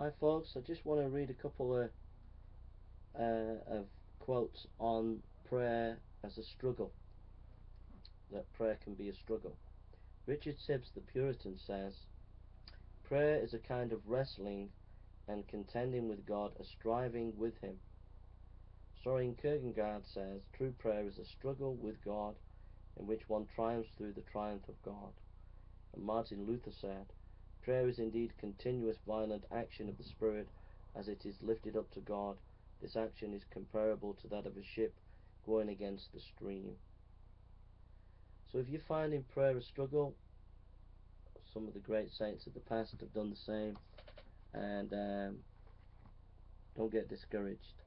Hi folks, I just want to read a couple of, uh, of quotes on prayer as a struggle. That prayer can be a struggle. Richard Sibbes the Puritan says, Prayer is a kind of wrestling and contending with God, a striving with Him. Soren Kierkegaard says, True prayer is a struggle with God in which one triumphs through the triumph of God. And Martin Luther said, Prayer is indeed continuous violent action of the spirit as it is lifted up to God. This action is comparable to that of a ship going against the stream. So if you find in prayer a struggle, some of the great saints of the past have done the same, and um, don't get discouraged.